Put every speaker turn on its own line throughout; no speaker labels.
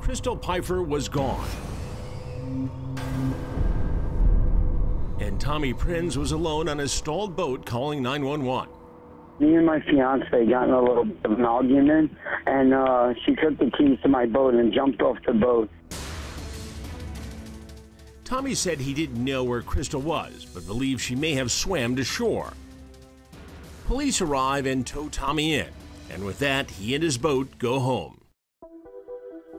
Crystal Pifer was gone. And Tommy Prinz was alone on his stalled boat calling 911.
Me and my fiance got in a little bit of an argument, and uh, she took the keys to my boat and jumped off the boat.
Tommy said he didn't know where Crystal was, but believed she may have swam to shore. Police arrive and tow Tommy in, and with that, he and his boat go home.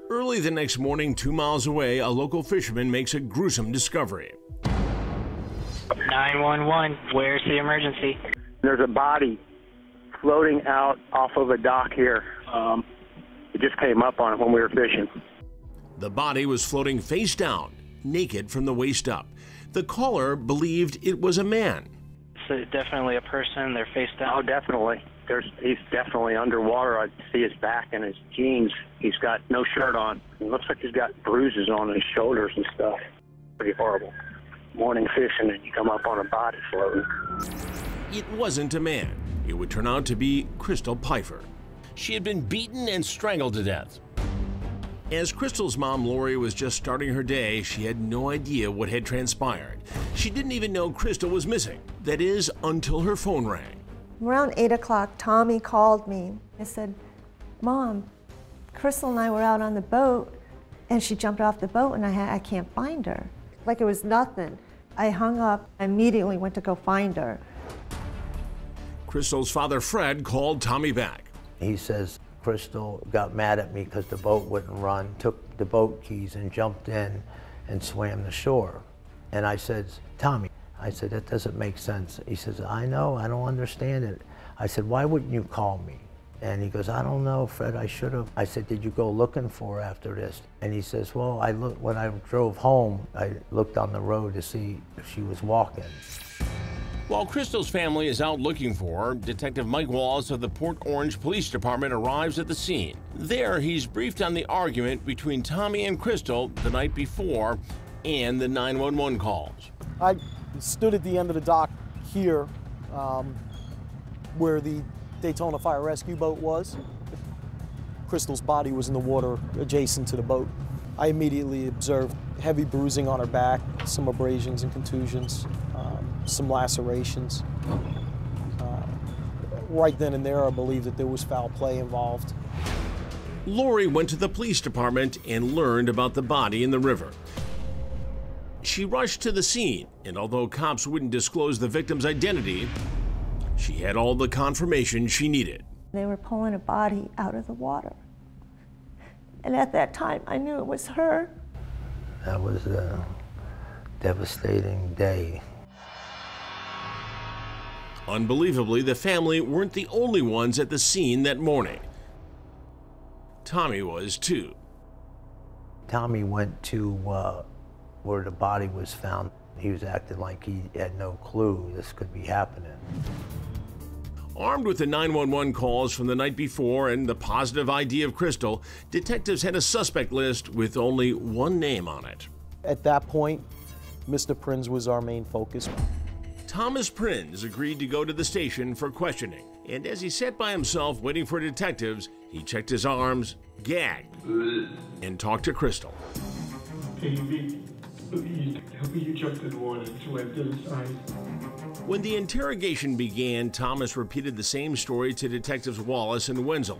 Early the next morning, two miles away, a local fisherman makes a gruesome discovery.
911, where's the emergency?
There's a body floating out off of a dock here. Um, it just came up on it when we were fishing.
The body was floating face down, naked from the waist up. The caller believed it was a man.
It's definitely a person. They're face down.
Oh, definitely. There's, he's definitely underwater. I see his back and his jeans. He's got no shirt on. It looks like he's got bruises on his shoulders and stuff. Pretty horrible. Morning fishing and you come up on a body floating.
It wasn't a man. It would turn out to be Crystal Pifer. She had been beaten and strangled to death. As Crystal's mom, Lori, was just starting her day, she had no idea what had transpired. She didn't even know Crystal was missing. That is, until her phone rang.
Around 8 o'clock, Tommy called me. I said, Mom, Crystal and I were out on the boat, and she jumped off the boat, and I, had, I can't find her. Like it was nothing. I hung up, I immediately went to go find her.
Crystal's father, Fred, called Tommy back.
He says, Crystal got mad at me because the boat wouldn't run, took the boat keys and jumped in and swam the shore. And I said, Tommy, I said, that doesn't make sense. He says, I know, I don't understand it. I said, why wouldn't you call me? And he goes, I don't know, Fred, I should have. I said, did you go looking for her after this? And he says, well, I look, when I drove home, I looked on the road to see if she was walking.
While Crystal's family is out looking for her, Detective Mike Wallace of the Port Orange Police Department arrives at the scene. There, he's briefed on the argument between Tommy and Crystal the night before and the 911 calls.
I stood at the end of the dock here um, where the Daytona Fire Rescue boat was. Crystal's body was in the water adjacent to the boat. I immediately observed heavy bruising on her back, some abrasions and contusions, um, some lacerations. Uh, right then and there, I believe that there was foul play involved.
Lori went to the police department and learned about the body in the river. She rushed to the scene, and although cops wouldn't disclose the victim's identity, she had all the confirmation she needed.
They were pulling a body out of the water. And at that time, I knew it was her.
That was a devastating day.
Unbelievably, the family weren't the only ones at the scene that morning. Tommy was too.
Tommy went to uh, where the body was found. He was acting like he had no clue this could be happening.
Armed with the 911 calls from the night before and the positive ID of Crystal, detectives had a suspect list with only one name on it.
At that point, Mr. Prinz was our main focus.
Thomas Prinz agreed to go to the station for questioning, and as he sat by himself waiting for detectives, he checked his arms, gagged, and talked to Crystal.
Baby, please tell me you in water and swam the side.
When the interrogation began, Thomas repeated the same story to detectives Wallace and Wenzel.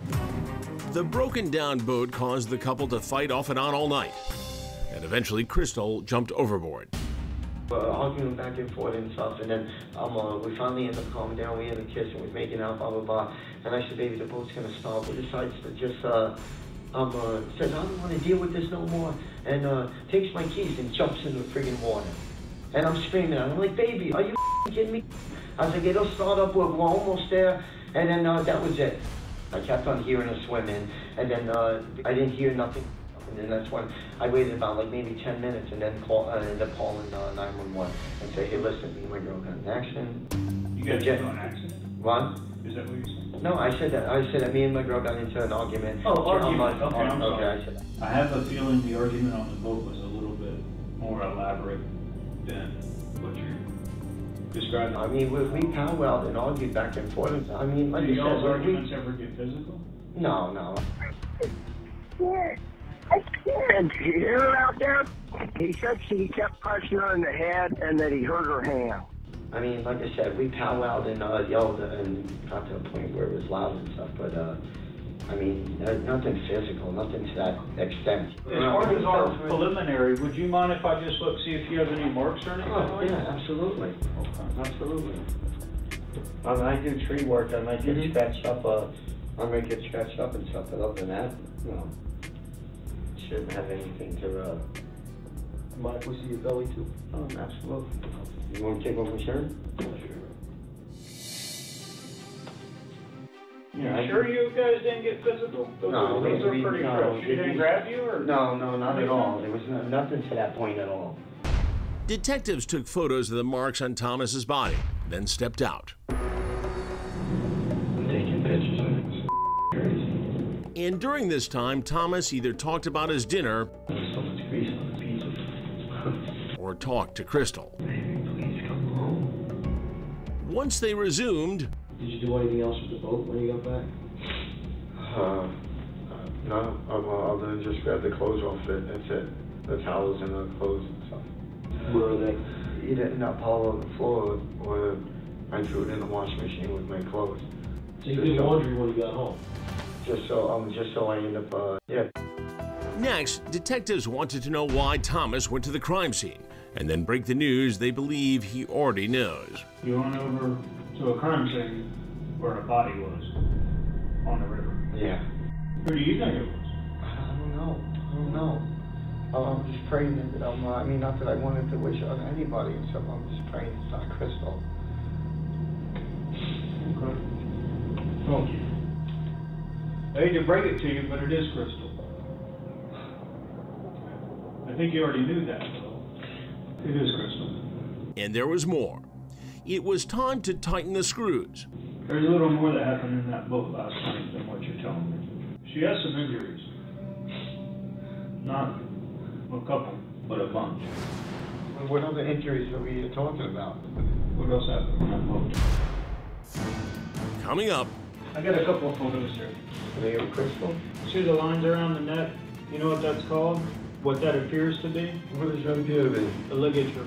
The broken down boat caused the couple to fight off and on all night, and eventually Crystal jumped overboard.
Uh, arguing back and forth and stuff, and then um, uh, we finally end up calming down. We end up kissing, we're making out, blah blah blah. And I said, "Baby, the boat's gonna stop." We decides to just uh, um, uh, says, "I don't want to deal with this no more," and uh, takes my keys and jumps into the friggin' water. And I'm screaming. I'm like, "Baby, are you kidding me?" I was like, "It'll start up. We're, we're almost there." And then uh, that was it. I kept on hearing her swimming, and then uh, I didn't hear nothing. And then that's when I waited about like maybe 10 minutes and then call, uh, ended up calling uh, 911 and say, hey, listen, me and my girl got an accident.
You got an accident?
What?
Is that what you said?
No, I said that. I said that me and my girl got into an argument.
Oh, argument.
On-
Okay, I'm
okay. I said that.
I have a feeling the argument on the boat was a little bit more elaborate than what you're describing.
I mean, we, we powwowed and argued back and forth. I mean, like
Do
you
y'all's
said, we,
ever get physical?
no, no.
scared. I And did you hear her out there? He said she kept punching her in the head and that he hurt her hand.
I mean, like I said, we powwowed and uh, yelled and got to a point where it was loud and stuff, but uh, I mean, no- nothing physical, nothing to that extent.
As far as our preliminary, would you mind if I just look, see if you have any marks or anything?
Oh, yeah, absolutely,
Okay.
absolutely. I mean, I do tree work, I might get scratched up, uh, I might get scratched up and stuff, but other than that, you know, shouldn't have anything to, uh.
Mind if we see your belly too?
Oh, absolutely. You wanna take off my shirt?
You
I-
sure you guys didn't get physical? Those
No,
are, those
we-
are pretty
no,
fresh. She didn't grab you or?
No, no, not at all, there was no, nothing to that point at all.
Detectives took photos of the marks on Thomas's body, then stepped out.
I'm taking pictures of it, crazy.
And during this time, Thomas either talked about his dinner
There's so much grease on the pizza.
Or talk to Crystal.
Baby, please come home.
Once they resumed,
Did you do anything else with the boat when you got back?
Uh, uh, no, uh, other than just grab the clothes off it, that's it. The towels and the clothes and stuff.
Where are they?
Either in that pile on the floor or I threw it in the washing machine with my clothes.
So you
Just
did
so-
laundry when you got home?
Just so, um, just so I end up, uh, yeah.
Next, detectives wanted to know why Thomas went to the crime scene and then break the news they believe he already knows.
You went over to a crime scene where a body was on the river.
Yeah.
Who do you think it was?
I don't know. I don't know. Uh, I'm just praying that I'm, uh, I mean, not that I wanted to wish on anybody and stuff. I'm just praying it's not Crystal.
Okay. Thank you. I hate to break it to you, but it is Crystal. I think you already knew that, though. It is Crystal.
And there was more. It was time to tighten the screws.
There's a little more that happened in that boat last night than what you're telling me. She has some injuries. Not a couple, but a bunch.
What other injuries are we talking about?
What else happened on that boat?
Coming up,
I got a couple of photos here.
Are they of Crystal?
See the lines around the neck? You know what that's called? What that appears to be?
What does that appear to be?
The ligature.